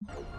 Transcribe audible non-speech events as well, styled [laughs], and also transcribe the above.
you [laughs]